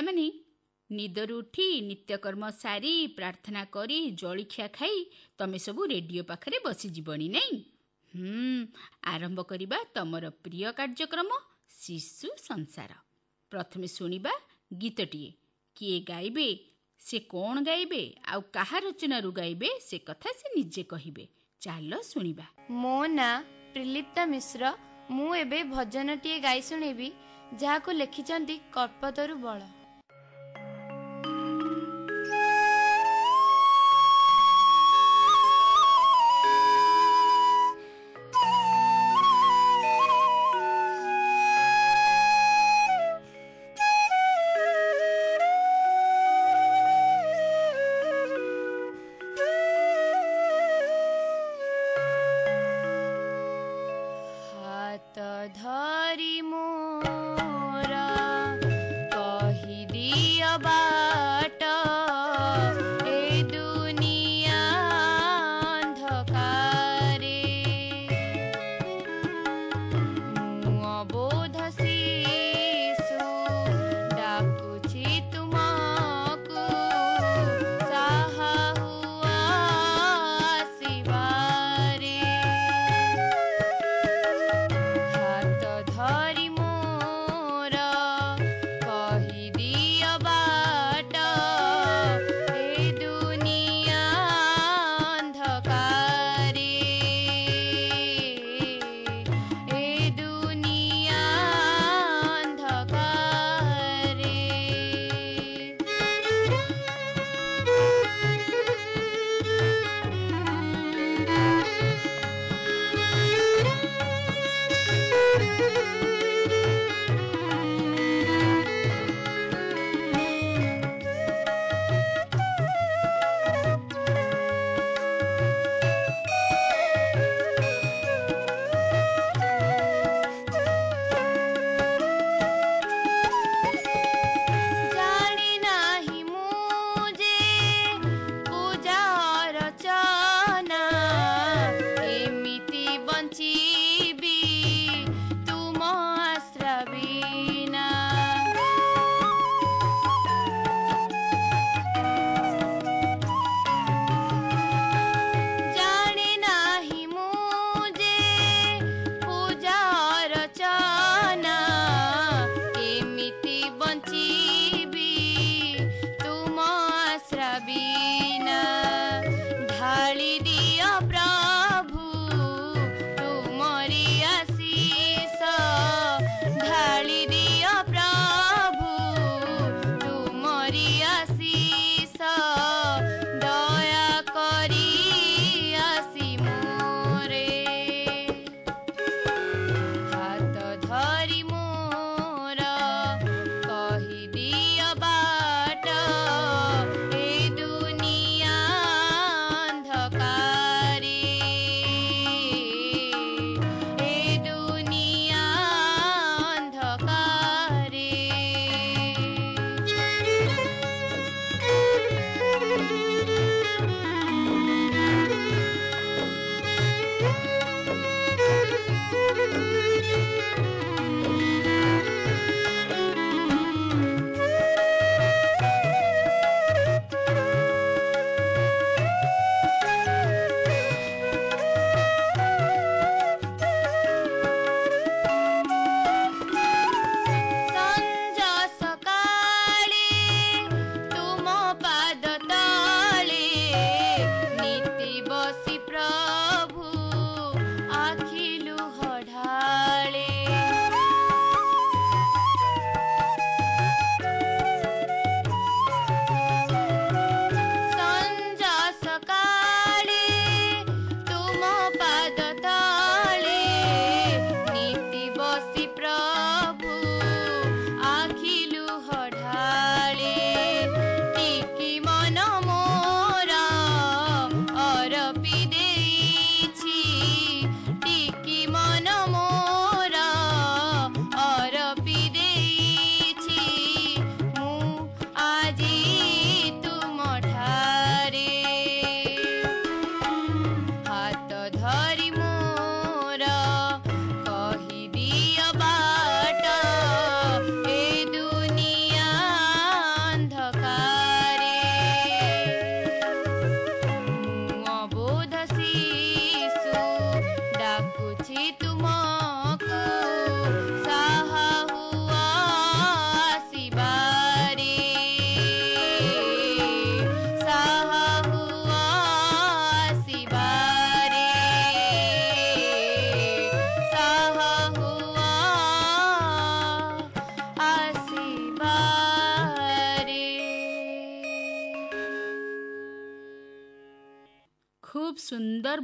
ପିଲାମାନେ ନିଦରୁ ଉଠି ନିତ୍ୟକର୍ମ ସାରି ପ୍ରାର୍ଥନା କରି ଜଳଖିଆ ଖାଇ ତମେ ସବୁ ରେଡ଼ିଓ ପାଖରେ ବସିଯିବଣି ନାଇଁ? ହୁଁ ଆରମ୍ଭ କରିବା ତମର ପ୍ରିୟ କାର୍ଯ୍ୟକ୍ରମ ଶିଶୁ ସଂସାର। ପ୍ରଥମେ ଶୁଣିବା ଗୀତଟିଏ। କିଏ ଗାଇବେ ସେ କ'ଣ ଗାଇବେ ଆଉ କାହା ରଚନାରୁ ଗାଇବେ ସେ କଥା ସେ ନିଜେ କହିବେ। ଚାଲ ଶୁଣିବା। ମୋ ନାଁ ପ୍ରିଲିପ୍ତା ମିଶ୍ର। ମୁଁ ଏବେ ଭଜନଟିଏ ଗାଇ ଶୁଣେଇବି ଯାହାକୁ ଲେଖିଛନ୍ତି କଳ୍ପତରୁ ବଳ।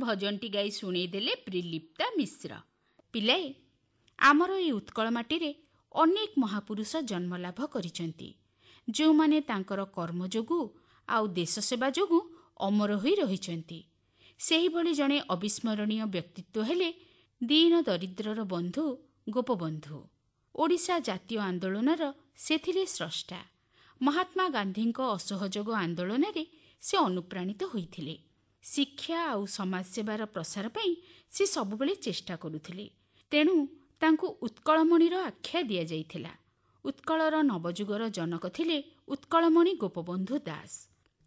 ଭଜନଟି ଗାଇ ଶୁଣେଇଦେଲେ ପ୍ରିଲିପ୍ତା ମିଶ୍ର। ପିଲାଏ ଆମର ଏଇ ଉତ୍କଳ ମାଟିରେ ଅନେକ ମହାପୁରୁଷ ଜନ୍ମଲାଭ କରିଛନ୍ତି। ଯେଉଁମାନେ ତାଙ୍କର କର୍ମ ଯୋଗୁଁ ଆଉ ଦେଶ ସେବା ଯୋଗୁଁ ଅମର ହୋଇ ରହିଛନ୍ତି। ସେହିଭଳି ଜଣେ ଅବିସ୍ମରଣୀୟ ବ୍ୟକ୍ତିତ୍ୱ ହେଲେ ଦୀନ ଦରିଦ୍ରର ବନ୍ଧୁ ଗୋପବନ୍ଧୁ। ଓଡ଼ିଶା ଜାତୀୟ ଆନ୍ଦୋଳନର ସେଥିରେ ସ୍ରଷ୍ଟା। ମହାତ୍ମା ଗାନ୍ଧୀଙ୍କ ଅସହଯୋଗ ଆନ୍ଦୋଳନରେ ସେ ଅନୁପ୍ରାଣିତ ହୋଇଥିଲେ। ଶିକ୍ଷା ଆଉ ସମାଜସେବାର ପ୍ରସାର ପାଇଁ ସେ ସବୁବେଳେ ଚେଷ୍ଟା କରୁଥିଲେ। ତେଣୁ ତାଙ୍କୁ ଉତ୍କଳମଣିର ଆଖ୍ୟା ଦିଆଯାଇଥିଲା। ଉତ୍କଳର ନବଯୁଗର ଜନକ ଥିଲେ ଉତ୍କଳମଣି ଗୋପବନ୍ଧୁ ଦାସ।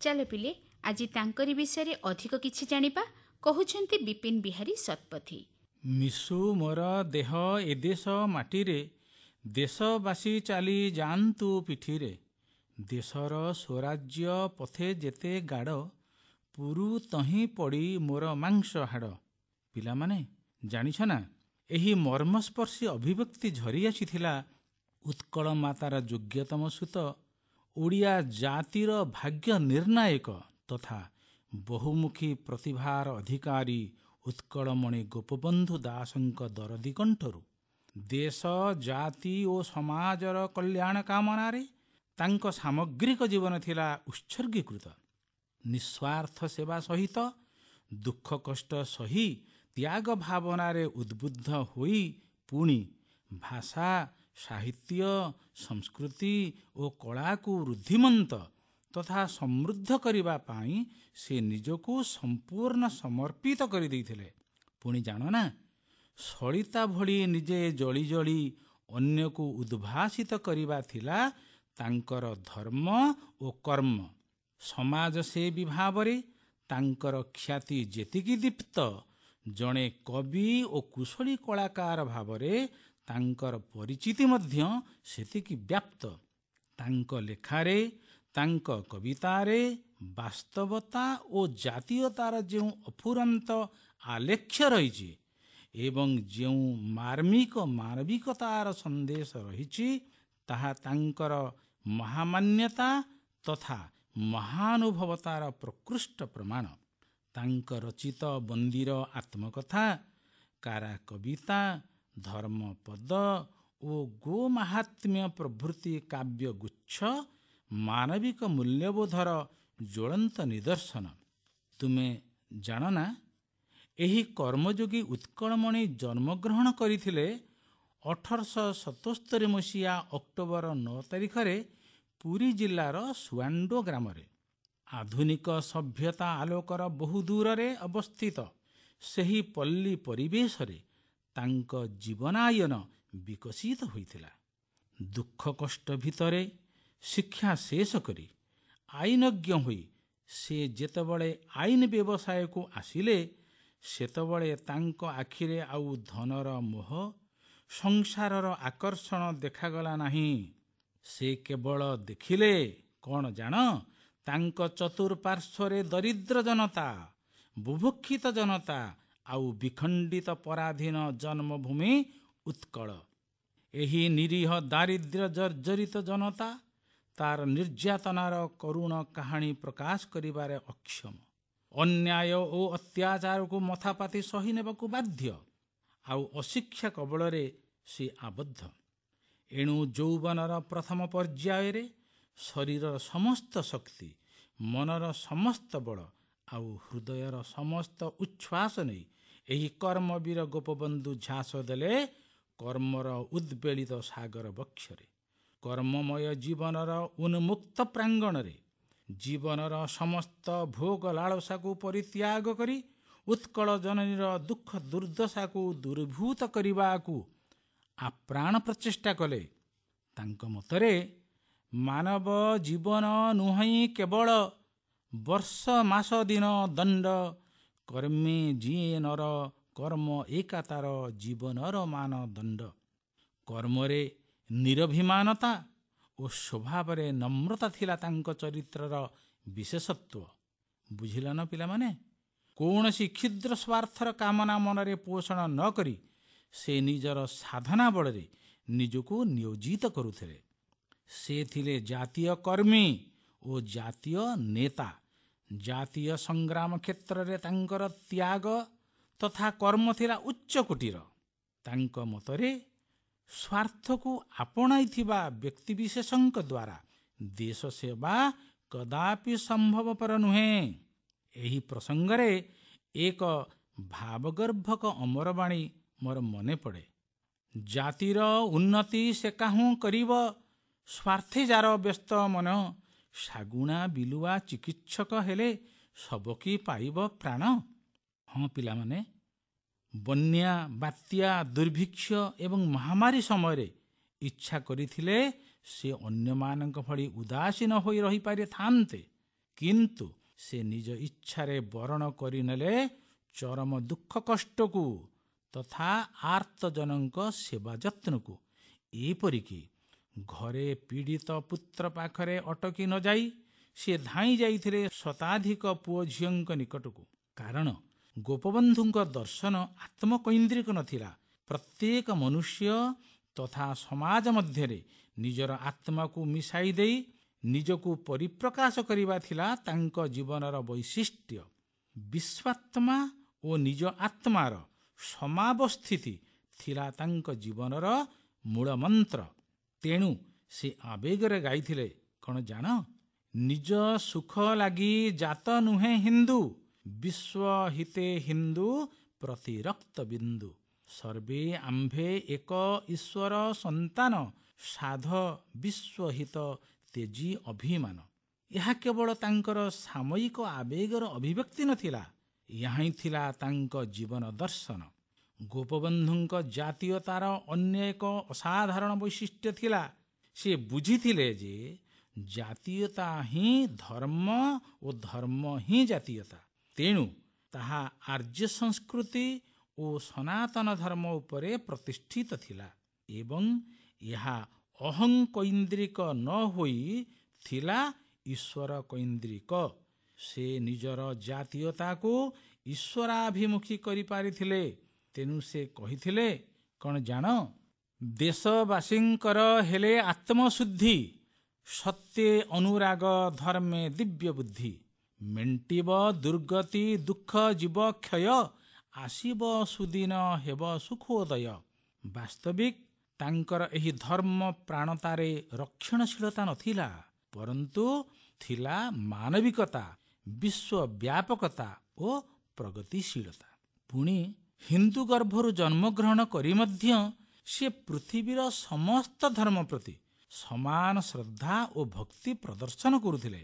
ଚାଲ ପିଲେ ଆଜି ତାଙ୍କରି ବିଷୟରେ ଅଧିକ କିଛି ଜାଣିବା କହୁଛନ୍ତି ବିପିନ ବିହାରୀ ଶତପଥୀ। ମିଶୁ ମୋର ଦେହ ଏ ଦେଶ ମାଟିରେ ଦେଶବାସୀ ଚାଲି ଯାଆନ୍ତୁ ପିଠିରେ। ଦେଶର ସ୍ୱରାଜ୍ୟ ପଥେ ଯେତେ ଗାଡ଼ ପୁରୁ ତହିଁ ପଡ଼ି ମୋର ମାଂସ ହାଡ଼। ପିଲାମାନେ ଜାଣିଛ ନା ଏହି ମର୍ମସ୍ପର୍ଶୀ ଅଭିବ୍ୟକ୍ତି ଝରି ଆସିଥିଲା ଉତ୍କଳ ମାତାର ଯୋଗ୍ୟତମ ସୁତ ଓଡ଼ିଆ ଜାତିର ଭାଗ୍ୟ ନିର୍ଣ୍ଣାୟକ ତଥା ବହୁମୁଖୀ ପ୍ରତିଭାର ଅଧିକାରୀ ଉତ୍କଳମଣି ଗୋପବନ୍ଧୁ ଦାସଙ୍କ ଦରଦୀ କଣ୍ଠରୁ। ଦେଶ ଜାତି ଓ ସମାଜର କଲ୍ୟାଣ କାମନାରେ ତାଙ୍କ ସାମଗ୍ରିକ ଜୀବନ ଥିଲା ଉତ୍ସର୍ଗୀକୃତ। ନିସ୍ୱାର୍ଥ ସେବା ସହିତ ଦୁଃଖ କଷ୍ଟ ସହି ତ୍ୟାଗ ଭାବନାରେ ଉଦ୍ବୁଦ୍ଧ ହୋଇ ପୁଣି ଭାଷା ସାହିତ୍ୟ ସଂସ୍କୃତି ଓ କଳାକୁ ରୁଦ୍ଧିମନ୍ତ ତଥା ସମୃଦ୍ଧ କରିବା ପାଇଁ ସେ ନିଜକୁ ସମ୍ପୂର୍ଣ୍ଣ ସମର୍ପିତ କରିଦେଇଥିଲେ। ପୁଣି ଜାଣ ନା ସଳିତା ଭଳି ନିଜେ ଜଳି ଜଳି ଅନ୍ୟକୁ ଉଦ୍ଭାସିତ କରିବା ଥିଲା ତାଙ୍କର ଧର୍ମ ଓ କର୍ମ। ସମାଜସେବୀ ଭାବରେ ତାଙ୍କର ଖ୍ୟାତି ଯେତିକି ଦୀପ୍ତ ଜଣେ କବି ଓ କୁଶଳୀ କଳାକାର ଭାବରେ ତାଙ୍କର ପରିଚିତି ମଧ୍ୟ ସେତିକି ବ୍ୟାପ୍ତ। ତାଙ୍କ ଲେଖାରେ ତାଙ୍କ କବିତାରେ ବାସ୍ତବତା ଓ ଜାତୀୟତାର ଯେଉଁ ଅଫୁରନ୍ତ ଆଲେଖ୍ୟ ରହିଛି ଏବଂ ଯେଉଁ ମାର୍ମିକ ମାନବିକତାର ସନ୍ଦେଶ ରହିଛି ତାହା ତାଙ୍କର ମହାମାନ୍ୟତା ତଥା ମହାନୁଭବତାର ପ୍ରକୃଷ୍ଟ ପ୍ରମାଣ। ତାଙ୍କ ରଚିତ ବନ୍ଦୀର ଆତ୍ମକଥା କାରା କବିତା ଧର୍ମପଦ ଓ ଗୋମାହାତ୍ମ୍ୟ ପ୍ରଭୃତି କାବ୍ୟଗୁଚ୍ଛ ମାନବିକ ମୂଲ୍ୟବୋଧର ଜ୍ୱଳନ୍ତ ନିଦର୍ଶନ। ତୁମେ ଜାଣ ନା ଏହି କର୍ମଯୋଗୀ ଉତ୍କଳମଣି ଜନ୍ମଗ୍ରହଣ କରିଥିଲେ ଅଠରଶହ ସତସ୍ତରୀ ମସିହା ଅକ୍ଟୋବର ନଅ ତାରିଖରେ ପୁରୀ ଜିଲ୍ଲାର ସୁଆଣ୍ଡୋ ଗ୍ରାମରେ ଆଧୁନିକ ସଭ୍ୟତା ଆଲୋକର ବହୁ ଦୂରରେ ଅବସ୍ଥିତ ସେହି ପଲ୍ଲୀ ପରିବେଶରେ ତାଙ୍କ ଜୀବନାୟନ ବିକଶିତ ହୋଇଥିଲା। ଦୁଃଖ କଷ୍ଟ ଭିତରେ ଶିକ୍ଷା ଶେଷ କରି ଆଇନଜ୍ଞ ହୋଇ ସେ ଯେତେବେଳେ ଆଇନ ବ୍ୟବସାୟକୁ ଆସିଲେ ସେତେବେଳେ ତାଙ୍କ ଆଖିରେ ଆଉ ଧନର ମୋହ ସଂସାରର ଆକର୍ଷଣ ଦେଖାଗଲା ନାହିଁ। ସେ କେବଳ ଦେଖିଲେ କ'ଣ ଜାଣ? ତାଙ୍କ ଚତୁଃପାର୍ଶ୍ୱରେ ଦରିଦ୍ର ଜନତା ବୁଭୁକ୍ଷିତ ଜନତା ଆଉ ବିଖଣ୍ଡିତ ପରାଧୀନ ଜନ୍ମଭୂମି ଉତ୍କଳ। ଏହି ନିରୀହ ଦାରିଦ୍ର୍ୟ ଜର୍ଜରିତ ଜନତା ତାର ନିର୍ଯାତନାର କରୁଣ କାହାଣୀ ପ୍ରକାଶ କରିବାରେ ଅକ୍ଷମ। ଅନ୍ୟାୟ ଓ ଅତ୍ୟାଚାରକୁ ମଥାପାତି ସହି ନେବାକୁ ବାଧ୍ୟ। ଆଉ ଅଶିକ୍ଷା କବଳରେ ସେ ଆବଦ୍ଧ। ଏଣୁ ଯୌବନର ପ୍ରଥମ ପର୍ଯ୍ୟାୟରେ ଶରୀରର ସମସ୍ତ ଶକ୍ତି ମନର ସମସ୍ତ ବଳ ଆଉ ହୃଦୟର ସମସ୍ତ ଉଚ୍ଛ୍ୱାସ ନେଇ ଏହି କର୍ମବୀର ଗୋପବନ୍ଧୁ ଝାସ ଦେଲେ କର୍ମର ଉଦ୍ବେଳିତ ସାଗର ବକ୍ଷରେ। କର୍ମମୟ ଜୀବନର ଉନ୍ମୁକ୍ତ ପ୍ରାଙ୍ଗଣରେ ଜୀବନର ସମସ୍ତ ଭୋଗ ଲାଳସାକୁ ପରିତ୍ୟାଗ କରି ଉତ୍କଳ ଜନନୀର ଦୁଃଖ ଦୁର୍ଦ୍ଦଶାକୁ ଦୂରୀଭୂତ କରିବାକୁ ଆପ୍ରାଣ ପ୍ରଚେଷ୍ଟା କଲେ ତାଙ୍କ ମତରେ ମାନବ ଜୀବନ ନୁହେଁ କେବଳ ବର୍ଷ ମାସ ଦିନ ଦଣ୍ଡ କର୍ମେ ଯିଏ ନର କର୍ମ ଏକା ତାର ଜୀବନର ମାନଦଣ୍ଡ କର୍ମରେ ନିରଭିମାନତା ଓ ସ୍ୱଭାବରେ ନମ୍ରତା ଥିଲା ତାଙ୍କ ଚରିତ୍ରର ବିଶେଷତ୍ୱ। ବୁଝିଲ ନା ପିଲାମାନେ? କୌଣସି କ୍ଷୁଦ୍ର ସ୍ୱାର୍ଥର କାମନା ମନରେ ପୋଷଣ ନ କରି ସେ ନିଜର ସାଧନା ବଳରେ ନିଜକୁ ନିୟୋଜିତ କରୁଥିଲେ। ସେ ଥିଲେ ଜାତୀୟ କର୍ମୀ ଓ ଜାତୀୟ ନେତା। ଜାତୀୟ ସଂଗ୍ରାମ କ୍ଷେତ୍ରରେ ତାଙ୍କର ତ୍ୟାଗ ତଥା କର୍ମ ଥିଲା ଉଚ୍ଚ କୋଟିର। ତାଙ୍କ ମତରେ ସ୍ୱାର୍ଥକୁ ଆପଣାଇଥିବା ବ୍ୟକ୍ତିବିଶେଷଙ୍କ ଦ୍ୱାରା ଦେଶ ସେବା କଦାପି ସମ୍ଭବପର ନୁହେଁ। ଏହି ପ୍ରସଙ୍ଗରେ ଏକ ଭାବଗର୍ଭକ ଅମରବାଣୀ ମୋର ମନେ ପଡ଼େ। ଜାତିର ଉନ୍ନତି ସେ କାହୁଁ କରିବ। ସ୍ୱାର୍ଥେ ଯାର ବ୍ୟସ୍ତ ମନ ଶାଗୁଣା ବିଲୁଆ ଚିକିତ୍ସକ ହେଲେ ସବକି ପାଇବ ପ୍ରାଣ? ହଁ ପିଲାମାନେ ବନ୍ୟା ବାତ୍ୟା ଦୁର୍ଭିକ୍ଷ ଏବଂ ମହାମାରୀ ସମୟରେ ଇଚ୍ଛା କରିଥିଲେ ସେ ଅନ୍ୟମାନଙ୍କ ଭଳି ଉଦାସୀନ ହୋଇ ରହିପାରିଥାନ୍ତେ। କିନ୍ତୁ ସେ ନିଜ ଇଚ୍ଛାରେ ବରଣ କରିନେଲେ ଚରମ ଦୁଃଖ କଷ୍ଟକୁ। ତଥା ଆର୍ତ୍ତଜନଙ୍କ ସେବା ଯତ୍ନକୁ। ଏପରିକି ଘରେ ପୀଡ଼ିତ ପୁତ୍ର ପାଖରେ ଅଟକି ନ ଯାଇ ସେ ଧାଇଁ ଯାଇଥିଲେ ଶତାଧିକ ପୁଅ ଝିଅଙ୍କ ନିକଟକୁ। କାରଣ ଗୋପବନ୍ଧୁଙ୍କ ଦର୍ଶନ ଆତ୍ମକୈନ୍ଦ୍ରିକ ନଥିଲା। ପ୍ରତ୍ୟେକ ମନୁଷ୍ୟ ତଥା ସମାଜ ମଧ୍ୟରେ ନିଜର ଆତ୍ମାକୁ ମିଶାଇ ଦେଇ ନିଜକୁ ପରିପ୍ରକାଶ କରିବା ଥିଲା ତାଙ୍କ ଜୀବନର ବୈଶିଷ୍ଟ୍ୟ। ବିଶ୍ୱାତ୍ମା ଓ ନିଜ ଆତ୍ମାର ସମାବସ୍ଥିତି ଥିଲା ତାଙ୍କ ଜୀବନର ମୂଳମନ୍ତ୍ର। ତେଣୁ ସେ ଆବେଗରେ ଗାଇଥିଲେ କ'ଣ ଜାଣ? ନିଜ ସୁଖ ଲାଗି ଜାତ ନୁହେଁ ହିନ୍ଦୁ। ବିଶ୍ୱ ହିତେ ହିନ୍ଦୁ ପ୍ରତିରକ୍ତ ବିନ୍ଦୁ। ସର୍ବେ ଆମ୍ଭେ ଏକ ଈଶ୍ୱର ସନ୍ତାନ। ସାଧ ବିଶ୍ୱହିତ ତେଜି ଅଭିମାନ। ଏହା କେବଳ ତାଙ୍କର ସାମୟିକ ଆବେଗର ଅଭିବ୍ୟକ୍ତି ନଥିଲା। ଏହା ହିଁ ଥିଲା ତାଙ୍କ ଜୀବନ ଦର୍ଶନ ଗୋପବନ୍ଧୁଙ୍କ ଜାତୀୟତାର ଅନ୍ୟ ଏକ ଅସାଧାରଣ ବୈଶିଷ୍ଟ୍ୟ ଥିଲା ସେ ବୁଝିଥିଲେ ଯେ ଜାତୀୟତା ହିଁ ଧର୍ମ ଓ ଧର୍ମ ହିଁ ଜାତୀୟତା ତେଣୁ ତାହା ଆର୍ଯ୍ୟ ସଂସ୍କୃତି ଓ ସନାତନ ଧର୍ମ ଉପରେ ପ୍ରତିଷ୍ଠିତ ଥିଲା ଏବଂ ଏହା ଅହଙ୍କୈନ୍ଦ୍ରିକ ନ ହୋଇ ଥିଲା ଈଶ୍ୱର କୈନ୍ଦ୍ରିକ ସେ ନିଜର ଜାତୀୟତାକୁ ଈଶ୍ୱରାଭିମୁଖୀ କରିପାରିଥିଲେ। ତେଣୁ ସେ କହିଥିଲେ କ'ଣ ଜାଣ ଦେଶବାସୀଙ୍କର ହେଲେ ଆତ୍ମଶୁଦ୍ଧି ସତ୍ୟ ଅନୁରାଗ ଧର୍ମେ ଦିବ୍ୟ ବୁଦ୍ଧି ମେଣ୍ଟିବ ଦୁର୍ଗତି ଦୁଃଖ ଯିବ କ୍ଷୟ ଆସିବ ସୁଦିନ ହେବ ସୁଖୋଦୟ। ବାସ୍ତବିକ ତାଙ୍କର ଏହି ଧର୍ମ ପ୍ରାଣତାରେ ରକ୍ଷଣଶୀଳତା ନଥିଲା ପରନ୍ତୁ ଥିଲା ମାନବିକତା। ବିଶ୍ୱବ୍ୟାପକତା ଓ ପ୍ରଗତିଶୀଳତା। ପୁଣି ହିନ୍ଦୁ ଗର୍ଭରୁ ଜନ୍ମଗ୍ରହଣ କରି ମଧ୍ୟ ସେ ପୃଥିବୀର ସମସ୍ତ ଧର୍ମ ପ୍ରତି ସମାନ ଶ୍ରଦ୍ଧା ଓ ଭକ୍ତି ପ୍ରଦର୍ଶନ କରୁଥିଲେ।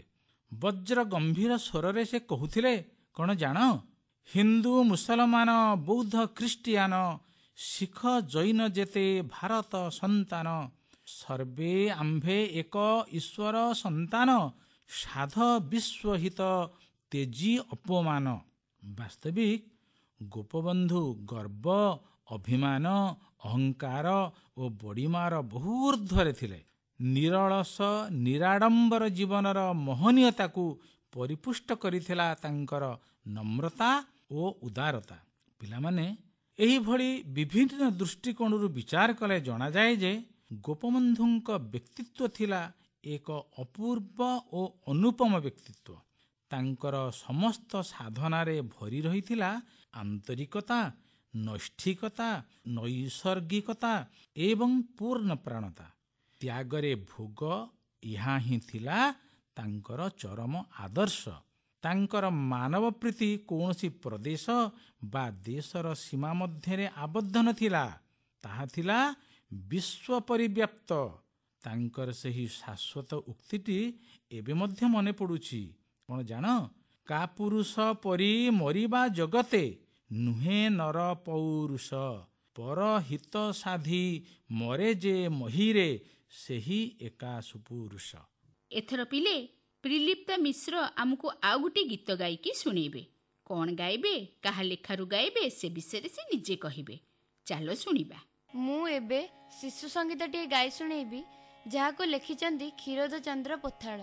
ବଜ୍ର ଗମ୍ଭୀର ସ୍ୱରରେ ସେ କହୁଥିଲେ କ'ଣ ଜାଣ? ହିନ୍ଦୁ ମୁସଲମାନ ବୌଦ୍ଧ ଖ୍ରୀଷ୍ଟିଆନ ଶିଖ ଜୈନ ଯେତେ ଭାରତ ସନ୍ତାନ ସର୍ବେ ଆମ୍ଭେ ଏକ ଈଶ୍ୱର ସନ୍ତାନ ସାଧ ବିଶ୍ୱହିତ ତେଜି ଅପମାନ। ବାସ୍ତବିକ ଗୋପବନ୍ଧୁ ଗର୍ବ ଅଭିମାନ ଅହଙ୍କାର ଓ ବଡ଼ିମାର ବହୁ ଊର୍ଦ୍ଧ୍ୱରେ ଥିଲେ। ନିରଳସ ନିରାଡ଼ମ୍ବର ଜୀବନର ମୋହନୀୟତାକୁ ପରିପୁଷ୍ଟ କରିଥିଲା ତାଙ୍କର ନମ୍ରତା ଓ ଉଦାରତା। ପିଲାମାନେ ଏହିଭଳି ବିଭିନ୍ନ ଦୃଷ୍ଟିକୋଣରୁ ବିଚାର କଲେ ଜଣାଯାଏ ଯେ ଗୋପବନ୍ଧୁଙ୍କ ବ୍ୟକ୍ତିତ୍ୱ ଥିଲା ଏକ ଅପୂର୍ବ ଓ ଅନୁପମ ବ୍ୟକ୍ତିତ୍ୱ। ତାଙ୍କର ସମସ୍ତ ସାଧନାରେ ଭରି ରହିଥିଲା ଆନ୍ତରିକତା ନୈଷ୍ଠିକତା ନୈସର୍ଗିକତା ଏବଂ ପୂର୍ଣ୍ଣ ପ୍ରାଣତା ତ୍ୟାଗରେ ଭୋଗ ଏହା ହିଁ ଥିଲା ତାଙ୍କର ଚରମ ଆଦର୍ଶ। ତାଙ୍କର ମାନବ ପ୍ରୀତି କୌଣସି ପ୍ରଦେଶ ବା ଦେଶର ସୀମା ମଧ୍ୟରେ ଆବଦ୍ଧ ନଥିଲା। ତାହା ଥିଲା ବିଶ୍ୱ ପରିବ୍ୟାପ୍ତ। ତାଙ୍କର ସେହି ଶାଶ୍ୱତ ଉକ୍ତିଟି ଏବେ ମଧ୍ୟ ମନେ ପଡ଼ୁଛି। କ'ଣ ଜାଣ? କା ପୁରୁଷ ପରି ମରିବା ଜଗତେ ନୁହେଁ ନର ପୌରୁଷ। ପରହିତ ସାଧି ମରେ ଯେ ମହିରେ ସେହି ଏକା ସୁପୁରୁଷ। ଏଥର ପିଲେ ପ୍ରିଲିପ୍ତା ମିଶ୍ର ଆମକୁ ଆଉ ଗୋଟେ ଗୀତ ଗାଇକି ଶୁଣେଇବେ। କ'ଣ ଗାଇବେ କାହା ଲେଖାରୁ ଗାଇବେ ସେ ବିଷୟରେ ସେ ନିଜେ କହିବେ। ଚାଲ ଶୁଣିବା। ମୁଁ ଏବେ ଶିଶୁ ସଙ୍ଗୀତଟିଏ ଗାଇ ଶୁଣେଇବି। ଯାହାକୁ ଲେଖିଛନ୍ତି କ୍ଷୀରୋଦ ଚନ୍ଦ୍ର ପୋଥାଳ।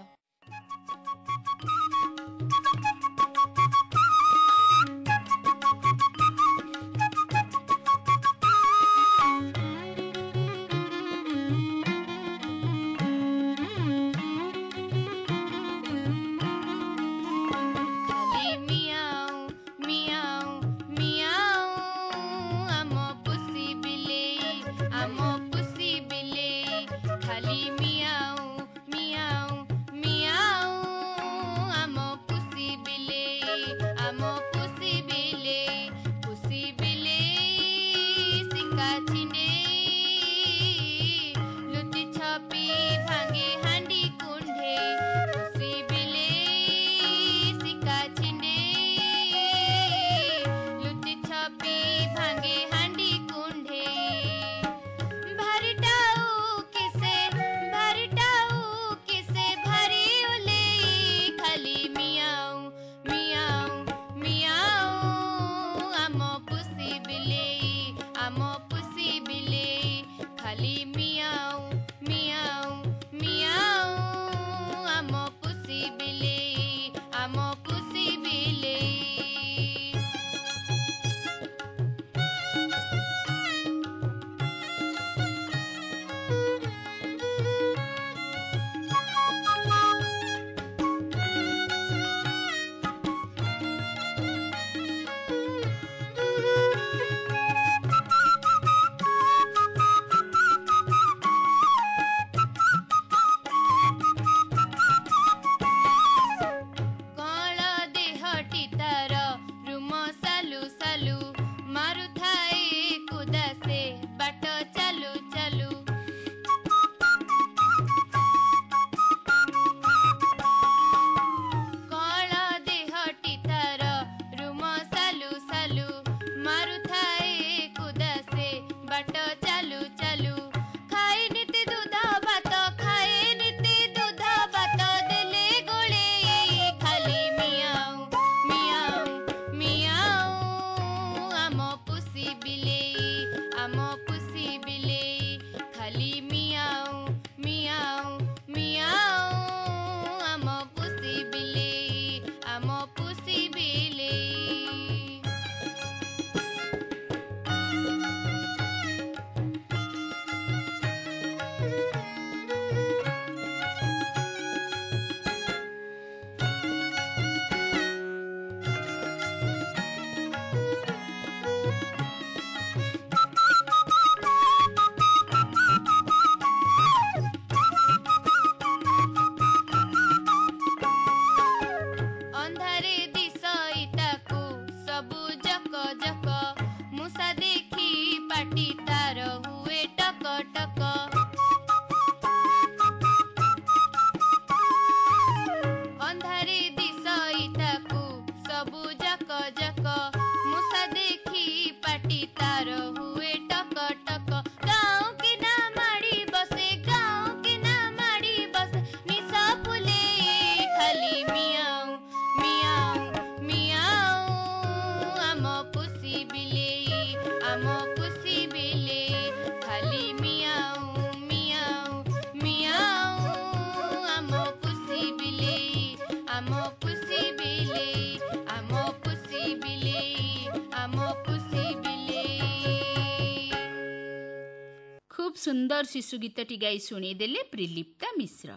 ସୁନ୍ଦର ଶିଶୁ ଗୀତଟି ଗାଇ ଶୁଣେଇଦେଲେ ପ୍ରିଲିପ୍ତା ମିଶ୍ର।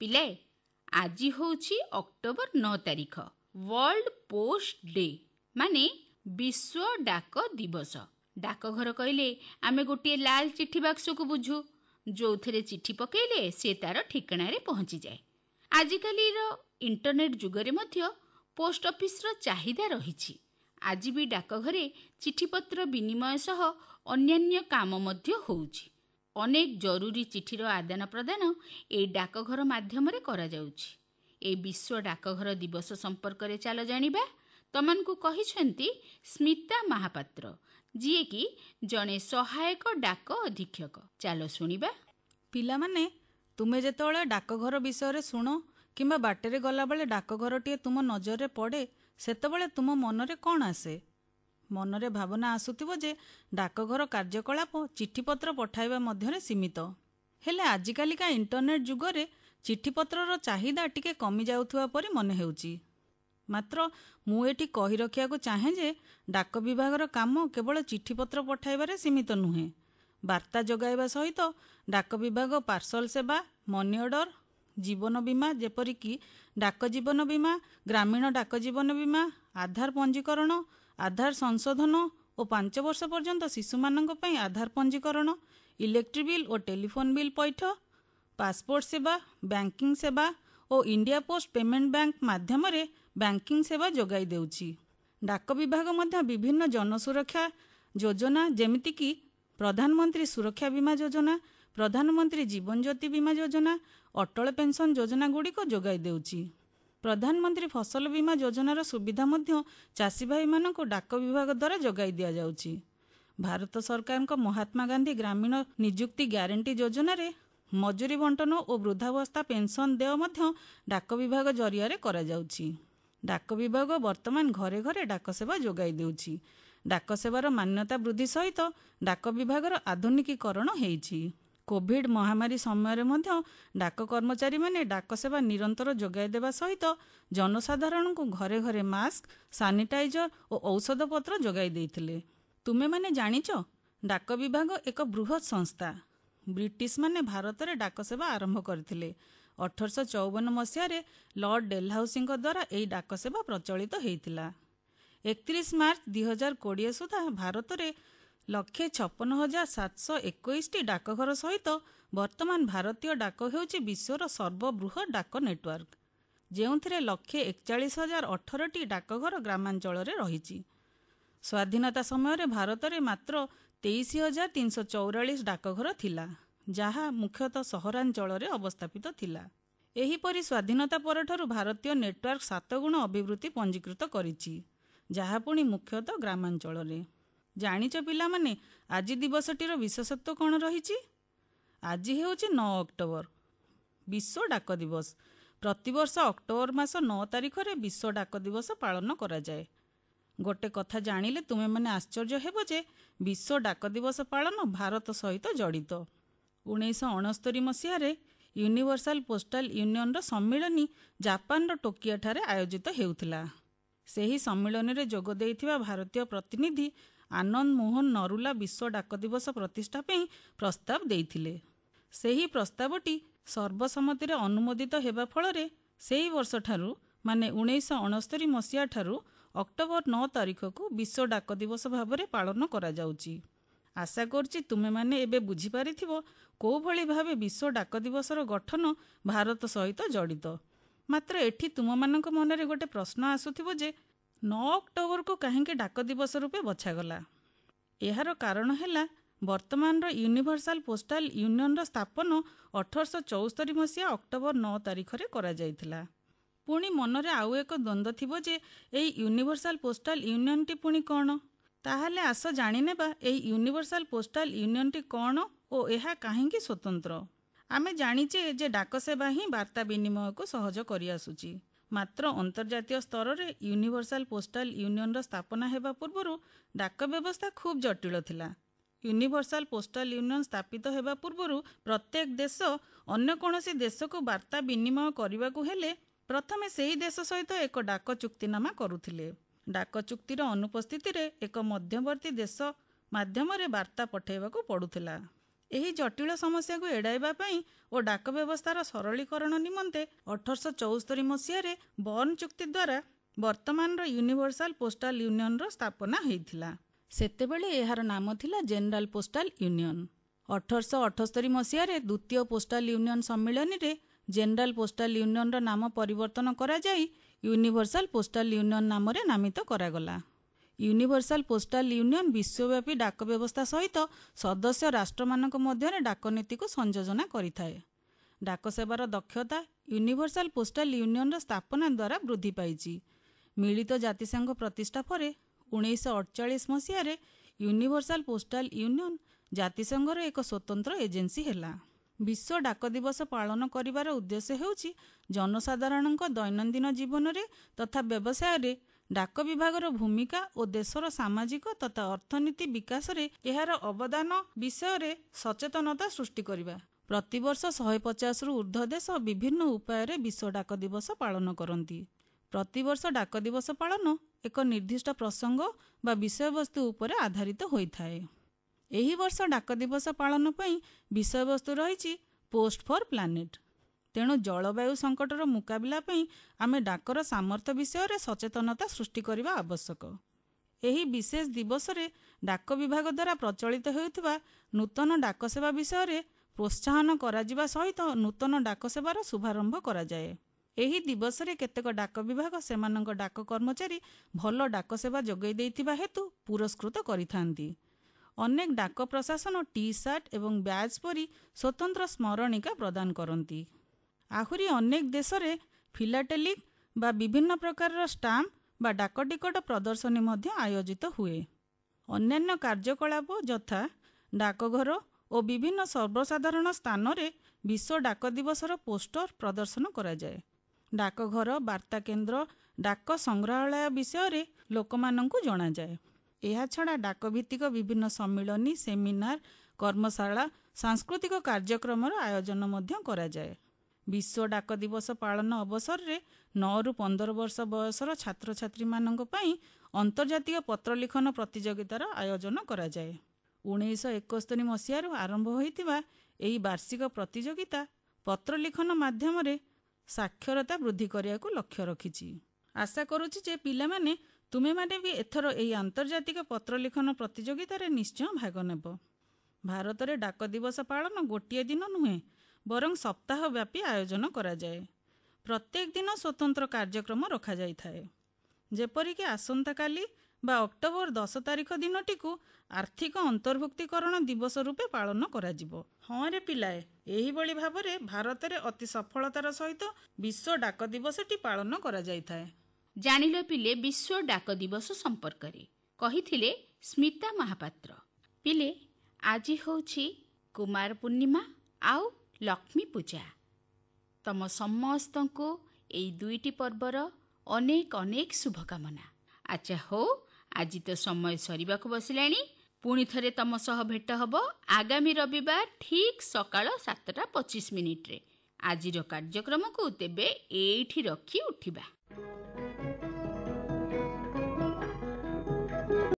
ପିଲାଏ ଆଜି ହେଉଛି ଅକ୍ଟୋବର ନଅ ତାରିଖ ୱାର୍ଲଡ ପୋଷ୍ଟ ଡେ ମାନେ ବିଶ୍ୱ ଡାକ ଦିବସ। ଡାକଘର କହିଲେ ଆମେ ଗୋଟିଏ ଲାଲ ଚିଠି ବାକ୍ସକୁ ବୁଝୁ। ଯୋଉଥିରେ ଚିଠି ପକେଇଲେ ସେ ତାର ଠିକଣାରେ ପହଞ୍ଚିଯାଏ। ଆଜିକାଲିର ଇଣ୍ଟରନେଟ୍ ଯୁଗରେ ମଧ୍ୟ ପୋଷ୍ଟ ଅଫିସର ଚାହିଦା ରହିଛି। ଆଜି ବି ଡାକଘରେ ଚିଠିପତ୍ର ବିନିମୟ ସହ ଅନ୍ୟାନ୍ୟ କାମ ମଧ୍ୟ ହେଉଛି। ଅନେକ ଜରୁରୀ ଚିଠିର ଆଦାନ ପ୍ରଦାନ ଏହି ଡାକଘର ମାଧ୍ୟମରେ କରାଯାଉଛି। ଏହି ବିଶ୍ୱ ଡାକଘର ଦିବସ ସମ୍ପର୍କରେ ଚାଲ ଜାଣିବା ତମାନଙ୍କୁ କହିଛନ୍ତି ସ୍ମିତା ମହାପାତ୍ର ଯିଏକି ଜଣେ ସହାୟକ ଡାକ ଅଧୀକ୍ଷକ। ଚାଲ ଶୁଣିବା। ପିଲାମାନେ ତୁମେ ଯେତେବେଳେ ଡାକଘର ବିଷୟରେ ଶୁଣ କିମ୍ବା ବାଟରେ ଗଲାବେଳେ ଡାକଘରଟିଏ ତୁମ ନଜରରେ ପଡ଼େ ସେତେବେଳେ ତୁମ ମନରେ କ'ଣ ଆସେ? ମନରେ ଭାବନା ଆସୁଥିବ ଯେ ଡାକଘର କାର୍ଯ୍ୟକଳାପ ଚିଠିପତ୍ର ପଠାଇବା ମଧ୍ୟରେ ସୀମିତ। ହେଲେ ଆଜିକାଲିକା ଇଣ୍ଟରନେଟ୍ ଯୁଗରେ ଚିଠିପତ୍ରର ଚାହିଦା ଟିକେ କମିଯାଉଥିବା ପରି ମନେ ହେଉଛି। ମାତ୍ର ମୁଁ ଏଠି କହି ରଖିବାକୁ ଚାହେଁ ଯେ ଡାକ ବିଭାଗର କାମ କେବଳ ଚିଠିପତ୍ର ପଠାଇବାରେ ସୀମିତ ନୁହେଁ। ବାର୍ତ୍ତା ଯୋଗାଇବା ସହିତ ଡାକ ବିଭାଗ ପାର୍ସଲ ସେବା ମନି ଅର୍ଡର ଜୀବନ ବୀମା ଯେପରିକି ଡାକ ଜୀବନ ବୀମା ଗ୍ରାମୀଣ ଡାକ ଜୀବନ ବୀମା ଆଧାର ପଞ୍ଜୀକରଣ ଆଧାର ସଂଶୋଧନ ଓ ପାଞ୍ଚ ବର୍ଷ ପର୍ଯ୍ୟନ୍ତ ଶିଶୁମାନଙ୍କ ପାଇଁ ଆଧାର ପଞ୍ଜୀକରଣ ଇଲେକ୍ଟ୍ରି ବିଲ୍ ଓ ଟେଲିଫୋନ୍ ବିଲ୍ ପୈଠ ପାସପୋର୍ଟ ସେବା ବ୍ୟାଙ୍କିଂ ସେବା ଓ ଇଣ୍ଡିଆ ପୋଷ୍ଟ ପେମେଣ୍ଟ ବ୍ୟାଙ୍କ ମାଧ୍ୟମରେ ବ୍ୟାଙ୍କିଂ ସେବା ଯୋଗାଇ ଦେଉଛି। ଡାକ ବିଭାଗ ମଧ୍ୟ ବିଭିନ୍ନ ଜନସୁରକ୍ଷା ଯୋଜନା ଯେମିତିକି ପ୍ରଧାନମନ୍ତ୍ରୀ ସୁରକ୍ଷା ବୀମା ଯୋଜନା ପ୍ରଧାନମନ୍ତ୍ରୀ ଜୀବନ ଜ୍ୟୋତି ବୀମା ଯୋଜନା ଅଟଳ ପେନ୍ସନ୍ ଯୋଜନା ଗୁଡ଼ିକ ଯୋଗାଇ ଦେଉଛି। ପ୍ରଧାନମନ୍ତ୍ରୀ ଫସଲ ବୀମା ଯୋଜନାର ସୁବିଧା ମଧ୍ୟ ଚାଷୀ ଭାଇମାନଙ୍କୁ ଡାକ ବିଭାଗ ଦ୍ୱାରା ଯୋଗାଇ ଦିଆଯାଉଛି। ଭାରତ ସରକାରଙ୍କ ମହାତ୍ମା ଗାନ୍ଧୀ ଗ୍ରାମୀଣ ନିଯୁକ୍ତି ଗ୍ୟାରେଣ୍ଟି ଯୋଜନାରେ ମଜୁରୀ ବଣ୍ଟନ ଓ ବୃଦ୍ଧାବସ୍ଥା ପେନ୍ସନ୍ ଦେୟ ମଧ୍ୟ ଡାକ ବିଭାଗ ଜରିଆରେ କରାଯାଉଛି। ଡାକ ବିଭାଗ ବର୍ତ୍ତମାନ ଘରେ ଘରେ ଡାକ ସେବା ଯୋଗାଇ ଦେଉଛି। ଡାକ ସେବାର ମାନ୍ୟତା ବୃଦ୍ଧି ସହିତ ଡାକ ବିଭାଗର ଆଧୁନିକୀକରଣ ହେଇଛି। କୋଭିଡ ମହାମାରୀ ସମୟରେ ମଧ୍ୟ ଡାକ କର୍ମଚାରୀମାନେ ଡାକ ସେବା ନିରନ୍ତର ଯୋଗାଇ ଦେବା ସହିତ ଜନସାଧାରଣଙ୍କୁ ଘରେ ଘରେ ମାସ୍କ ସାନିଟାଇଜର ଓ ଔଷଧପତ୍ର ଯୋଗାଇ ଦେଇଥିଲେ। ତୁମେମାନେ ଜାଣିଛ ଡାକ ବିଭାଗ ଏକ ବୃହତ୍ ସଂସ୍ଥା। ବ୍ରିଟିଶମାନେ ଭାରତରେ ଡାକ ସେବା ଆରମ୍ଭ କରିଥିଲେ। ଅଠରଶହ ଚଉବନ ମସିହାରେ ଲର୍ଡ ଡେଲହାଉସିଙ୍କ ଦ୍ୱାରା ଏହି ଡାକ ସେବା ପ୍ରଚଳିତ ହେଇଥିଲା। ଏକତିରିଶ ମାର୍ଚ୍ଚ ଦୁଇ ହଜାର କୋଡ଼ିଏ ସୁଦ୍ଧା ଭାରତରେ ଲକ୍ଷେ ଛପନ ହଜାର ସାତଶହ ଏକୋଇଶଟି ଡାକଘର ସହିତ ବର୍ତ୍ତମାନ ଭାରତୀୟ ଡାକ ହେଉଛି ବିଶ୍ୱର ସର୍ବବୃହତ୍ ଡାକ ନେଟୱାର୍କ। ଯେଉଁଥିରେ ଲକ୍ଷେ ଏକଚାଳିଶ ହଜାର ଅଠରଟି ଡାକଘର ଗ୍ରାମାଞ୍ଚଳରେ ରହିଛି। ସ୍ୱାଧୀନତା ସମୟରେ ଭାରତରେ ମାତ୍ର ତେଇଶ ହଜାର ତିନିଶହ ଚଉରାଳିଶ ଡାକଘର ଥିଲା ଯାହା ମୁଖ୍ୟତଃ ସହରାଞ୍ଚଳରେ ଅବସ୍ଥାପିତ ଥିଲା। ଏହିପରି ସ୍ୱାଧୀନତା ପରଠାରୁ ଭାରତୀୟ ନେଟୱାର୍କ ସାତଗୁଣ ଅଭିବୃଦ୍ଧି ପଞ୍ଜୀକୃତ କରିଛି ଯାହା ପୁଣି ମୁଖ୍ୟତଃ ଗ୍ରାମାଞ୍ଚଳରେ। ଜାଣିଛ ପିଲାମାନେ ଆଜି ଦିବସଟିର ବିଶେଷତ୍ୱ କ'ଣ ରହିଛି? ଆଜି ହେଉଛି ନଅ ଅକ୍ଟୋବର। ବିଶ୍ୱ ଡାକ ଦିବସ। ପ୍ରତିବର୍ଷ ଅକ୍ଟୋବର ମାସ ନଅ ତାରିଖରେ ବିଶ୍ୱ ଡାକ ଦିବସ ପାଳନ କରାଯାଏ। ଗୋଟେ କଥା ଜାଣିଲେ ତୁମେମାନେ ଆଶ୍ଚର୍ଯ୍ୟ ହେବ ଯେ ବିଶ୍ୱ ଡାକ ଦିବସ ପାଳନ ଭାରତ ସହିତ ଜଡ଼ିତ। ଉଣେଇଶହ ଅଣସ୍ତରୀ ମସିହାରେ ୟୁନିଭର୍ସାଲ ପୋଷ୍ଟାଲ ୟୁନିୟନର ସମ୍ମିଳନୀ ଜାପାନର ଟୋକିଓଠାରେ ଆୟୋଜିତ ହେଉଥିଲା। ସେହି ସମ୍ମିଳନୀରେ ଯୋଗ ଦେଇଥିବା ଭାରତୀୟ ପ୍ରତିନିଧି ଆନନ୍ଦ ମୋହନ ନରୁଲା ବିଶ୍ୱ ଡାକ ଦିବସ ପ୍ରତିଷ୍ଠା ପାଇଁ ପ୍ରସ୍ତାବ ଦେଇଥିଲେ। ସେହି ପ୍ରସ୍ତାବଟି ସର୍ବସମ୍ମତିରେ ଅନୁମୋଦିତ ହେବା ଫଳରେ ସେହି ବର୍ଷଠାରୁ ମାନେ ଉଣେଇଶହ ଅଣସ୍ତରୀ ମସିହା ଠାରୁ ଅକ୍ଟୋବର ନଅ ତାରିଖକୁ ବିଶ୍ୱ ଡାକ ଦିବସ ଭାବରେ ପାଳନ କରାଯାଉଛି। ଆଶା କରୁଛି ତୁମେମାନେ ଏବେ ବୁଝିପାରିଥିବ କୋଉଭଳି ଭାବେ ବିଶ୍ୱ ଡାକ ଦିବସର ଗଠନ ଭାରତ ସହିତ ଜଡ଼ିତ। ମାତ୍ର ଏଠି ତୁମମାନଙ୍କ ମନରେ ଗୋଟେ ପ୍ରଶ୍ନ ଆସୁଥିବ ଯେ ନଅ ଅକ୍ଟୋବରକୁ କାହିଁକି ଡାକ ଦିବସ ରୂପେ ବଛାଗଲା? ଏହାର କାରଣ ହେଲା ବର୍ତ୍ତମାନର ୟୁନିଭର୍ସାଲ ପୋଷ୍ଟାଲ ୟୁନିୟନର ସ୍ଥାପନ ଅଠରଶହ ଚଉସ୍ତରୀ ମସିହା ଅକ୍ଟୋବର ନଅ ତାରିଖରେ କରାଯାଇଥିଲା। ପୁଣି ମନରେ ଆଉ ଏକ ଦ୍ୱନ୍ଦ୍ୱ ଥିବ ଯେ ଏହି ୟୁନିଭର୍ସାଲ ପୋଷ୍ଟାଲ ୟୁନିୟନଟି ପୁଣି କ'ଣ? ତାହେଲେ ଆସ ଜାଣିନେବା ଏହି ୟୁନିଭର୍ସାଲ ପୋଷ୍ଟାଲ ୟୁନିୟନଟି କ'ଣ ଓ ଏହା କାହିଁକି ସ୍ୱତନ୍ତ୍ର? ଆମେ ଜାଣିଛେ ଯେ ଡାକ ସେବା ହିଁ ବାର୍ତ୍ତା ବିନିମୟକୁ ସହଜ କରିଆସୁଛି। ମାତ୍ର ଅନ୍ତର୍ଜାତୀୟ ସ୍ତରରେ ୟୁନିଭର୍ସାଲ ପୋଷ୍ଟାଲ ୟୁନିୟନର ସ୍ଥାପନା ହେବା ପୂର୍ବରୁ ଡାକ ବ୍ୟବସ୍ଥା ଖୁବ୍ ଜଟିଳ ଥିଲା। ୟୁନିଭର୍ସାଲ ପୋଷ୍ଟାଲ ୟୁନିୟନ ସ୍ଥାପିତ ହେବା ପୂର୍ବରୁ ପ୍ରତ୍ୟେକ ଦେଶ ଅନ୍ୟ କୌଣସି ଦେଶକୁ ବାର୍ତ୍ତା ବିନିମୟ କରିବାକୁ ହେଲେ ପ୍ରଥମେ ସେହି ଦେଶ ସହିତ ଏକ ଡାକ ଚୁକ୍ତିନାମା କରୁଥିଲେ। ଡାକ ଚୁକ୍ତିର ଅନୁପସ୍ଥିତିରେ ଏକ ମଧ୍ୟବର୍ତ୍ତୀ ଦେଶ ମାଧ୍ୟମରେ ବାର୍ତ୍ତା ପଠାଇବାକୁ ପଡ଼ୁଥିଲା। ଏହି ଜଟିଳ ସମସ୍ୟାକୁ ଏଡ଼ାଇବା ପାଇଁ ଓ ଡାକ ବ୍ୟବସ୍ଥାର ସରଳୀକରଣ ନିମନ୍ତେ ଅଠରଶହ ଚଉସ୍ତରୀ ମସିହାରେ ବର୍ନ ଚୁକ୍ତି ଦ୍ୱାରା ବର୍ତ୍ତମାନର ୟୁନିଭର୍ସାଲ ପୋଷ୍ଟାଲ ୟୁନିୟନର ସ୍ଥାପନା ହୋଇଥିଲା। ସେତେବେଳେ ଏହାର ନାମ ଥିଲା ଜେନେରାଲ ପୋଷ୍ଟାଲ ୟୁନିୟନ। ଅଠରଶହ ଅଠସ୍ତରୀ ମସିହାରେ ଦ୍ୱିତୀୟ ପୋଷ୍ଟାଲ ୟୁନିୟନ ସମ୍ମିଳନୀରେ ଜେନେରାଲ ପୋଷ୍ଟାଲ ୟୁନିୟନର ନାମ ପରିବର୍ତ୍ତନ କରାଯାଇ ୟୁନିଭର୍ସାଲ ପୋଷ୍ଟାଲ ୟୁନିୟନ ନାମରେ ନାମିତ କରାଗଲା। ୟୁନିଭର୍ସାଲ ପୋଷ୍ଟାଲ ୟୁନିୟନ ବିଶ୍ୱବ୍ୟାପୀ ଡାକ ବ୍ୟବସ୍ଥା ସହିତ ସଦସ୍ୟ ରାଷ୍ଟ୍ରମାନଙ୍କ ମଧ୍ୟରେ ଡାକନୀତିକୁ ସଂଯୋଜନା କରିଥାଏ ଡାକ ସେବାର ଦକ୍ଷତା ୟୁନିଭର୍ସାଲ ପୋଷ୍ଟାଲ ୟୁନିୟନର ସ୍ଥାପନା ଦ୍ୱାରା ବୃଦ୍ଧି ପାଇଛି ମିଳିତ ଜାତିସଂଘ ପ୍ରତିଷ୍ଠା ପରେ ଉଣେଇଶହ ଅଠଚାଳିଶ ମସିହାରେ ୟୁନିଭର୍ସାଲ ପୋଷ୍ଟାଲ ୟୁନିୟନ ଜାତିସଂଘର ଏକ ସ୍ୱତନ୍ତ୍ର ଏଜେନ୍ସି ହେଲା ବିଶ୍ୱ ଡାକ ଦିବସ ପାଳନ କରିବାର ଉଦ୍ଦେଶ୍ୟ ହେଉଛି ଜନସାଧାରଣଙ୍କ ଦୈନନ୍ଦିନ ଜୀବନରେ ତଥା ବ୍ୟବସାୟରେ ଡାକ ବିଭାଗର ଭୂମିକା ଓ ଦେଶର ସାମାଜିକ ତଥା ଅର୍ଥନୀତି ବିକାଶରେ ଏହାର ଅବଦାନ ବିଷୟରେ ସଚେତନତା ସୃଷ୍ଟି କରିବା। ପ୍ରତିବର୍ଷ ଶହେ ପଚାଶରୁ ଉର୍ଦ୍ଧ୍ୱ ଦେଶ ବିଭିନ୍ନ ଉପାୟରେ ବିଶ୍ୱ ଡାକ ଦିବସ ପାଳନ କରନ୍ତି। ପ୍ରତିବର୍ଷ ଡାକ ଦିବସ ପାଳନ ଏକ ନିର୍ଦ୍ଦିଷ୍ଟ ପ୍ରସଙ୍ଗ ବା ବିଷୟବସ୍ତୁ ଉପରେ ଆଧାରିତ ହୋଇଥାଏ। ଏହି ବର୍ଷ ଡାକ ଦିବସ ପାଳନ ପାଇଁ ବିଷୟବସ୍ତୁ ରହିଛି ପୋଷ୍ଟ ଫର୍ ପ୍ଲାନେଟ୍। ତେଣୁ ଜଳବାୟୁ ସଙ୍କଟର ମୁକାବିଲା ପାଇଁ ଆମେ ଡାକର ସାମର୍ଥ୍ୟ ବିଷୟରେ ସଚେତନତା ସୃଷ୍ଟି କରିବା ଆବଶ୍ୟକ। ଏହି ବିଶେଷ ଦିବସରେ ଡାକ ବିଭାଗ ଦ୍ୱାରା ପ୍ରଚଳିତ ହେଉଥିବା ନୂତନ ଡାକ ସେବା ବିଷୟରେ ପ୍ରୋତ୍ସାହନ କରାଯିବା ସହିତ ନୂତନ ଡାକ ସେବାର ଶୁଭାରମ୍ଭ କରାଯାଏ। ଏହି ଦିବସରେ କେତେକ ଡାକ ବିଭାଗ ସେମାନଙ୍କ ଡାକ କର୍ମଚାରୀ ଭଲ ଡାକ ସେବା ଯୋଗାଇ ଦେଇଥିବା ହେତୁ ପୁରସ୍କୃତ କରିଥାନ୍ତି। ଅନେକ ଡାକ ପ୍ରଶାସନ ଟି ସାର୍ଟ ଏବଂ ବ୍ୟାଜ୍ ପରି ସ୍ୱତନ୍ତ୍ର ସ୍ମରଣିକା ପ୍ରଦାନ କରନ୍ତି। ଆହୁରି ଅନେକ ଦେଶରେ ଫିଲାଟେଲିକ୍ ବା ବିଭିନ୍ନ ପ୍ରକାରର ଷ୍ଟାମ୍ପ ବା ଡାକ ଟିକଟ ପ୍ରଦର୍ଶନୀ ମଧ୍ୟ ଆୟୋଜିତ ହୁଏ। ଅନ୍ୟାନ୍ୟ କାର୍ଯ୍ୟକଳାପ ଯଥା ଡାକଘର ଓ ବିଭିନ୍ନ ସର୍ବସାଧାରଣ ସ୍ଥାନରେ ବିଶ୍ୱ ଡାକ ଦିବସର ପୋଷ୍ଟର ପ୍ରଦର୍ଶନ କରାଯାଏ। ଡାକଘର ବାର୍ତ୍ତା କେନ୍ଦ୍ର ଡାକ ସଂଗ୍ରହାଳୟ ବିଷୟରେ ଲୋକମାନଙ୍କୁ ଜଣାଯାଏ। ଏହାଛଡ଼ା ଡାକଭିତ୍ତିକ ବିଭିନ୍ନ ସମ୍ମିଳନୀ ସେମିନାର କର୍ମଶାଳା ସାଂସ୍କୃତିକ କାର୍ଯ୍ୟକ୍ରମର ଆୟୋଜନ ମଧ୍ୟ କରାଯାଏ। ବିଶ୍ୱ ଡାକ ଦିବସ ପାଳନ ଅବସରରେ ନଅରୁ ପନ୍ଦର ବର୍ଷ ବୟସର ଛାତ୍ରଛାତ୍ରୀମାନଙ୍କ ପାଇଁ ଅନ୍ତର୍ଜାତୀୟ ପତ୍ରଲିଖନ ପ୍ରତିଯୋଗିତାର ଆୟୋଜନ କରାଯାଏ। ଉଣେଇଶହ ଏକସ୍ତରୀ ମସିହାରୁ ଆରମ୍ଭ ହୋଇଥିବା ଏହି ବାର୍ଷିକ ପ୍ରତିଯୋଗିତା ପତ୍ରଲିଖନ ମାଧ୍ୟମରେ ସାକ୍ଷରତା ବୃଦ୍ଧି କରିବାକୁ ଲକ୍ଷ୍ୟ ରଖିଛି। ଆଶା କରୁଛି ଯେ ପିଲାମାନେ ତୁମେମାନେ ବି ଏଥର ଏହି ଆନ୍ତର୍ଜାତିକ ପତ୍ରଲିଖନ ପ୍ରତିଯୋଗିତାରେ ନିଶ୍ଚୟ ଭାଗ ନେବ। ଭାରତରେ ଡାକ ଦିବସ ପାଳନ ଗୋଟିଏ ଦିନ ନୁହେଁ ବରଂ ସପ୍ତାହ ବ୍ୟାପୀ ଆୟୋଜନ କରାଯାଏ। ପ୍ରତ୍ୟେକ ଦିନ ସ୍ୱତନ୍ତ୍ର କାର୍ଯ୍ୟକ୍ରମ ରଖାଯାଇଥାଏ। ଯେପରିକି ଆସନ୍ତାକାଲି ବା ଅକ୍ଟୋବର ଦଶ ତାରିଖ ଦିନଟିକୁ ଆର୍ଥିକ ଅନ୍ତର୍ଭୁକ୍ତିକରଣ ଦିବସ ରୂପେ ପାଳନ କରାଯିବ। ହଁ ରେ ପିଲାଏ ଏହିଭଳି ଭାବରେ ଭାରତରେ ଅତି ସଫଳତାର ସହିତ ବିଶ୍ୱ ଡାକ ଦିବସଟି ପାଳନ କରାଯାଇଥାଏ। ଜାଣିଲ ପିଲେ ବିଶ୍ୱ ଡାକ ଦିବସ ସମ୍ପର୍କରେ। କହିଥିଲେ ସ୍ମିତା ମହାପାତ୍ର। ପିଲେ ଆଜି ହେଉଛି କୁମାର ପୂର୍ଣ୍ଣିମା ଆଉ ଲକ୍ଷ୍ମୀ ପୂଜା। ତମ ସମସ୍ତଙ୍କୁ ଏଇ ଦୁଇଟି ପର୍ବର ଅନେକ ଅନେକ ଶୁଭକାମନା। ଆଚ୍ଛା ହଉ ଆଜି ତ ସମୟ ସରିବାକୁ ବସିଲାଣି। ପୁଣି ଥରେ ତମ ସହ ଭେଟ ହେବ ଆଗାମୀ ରବିବାର ଠିକ୍ ସକାଳ ସାତଟା ପଚିଶ ମିନିଟ୍ରେ। ଆଜିର କାର୍ଯ୍ୟକ୍ରମକୁ ତେବେ ଏଇଠି ରଖି ଉଠିବା।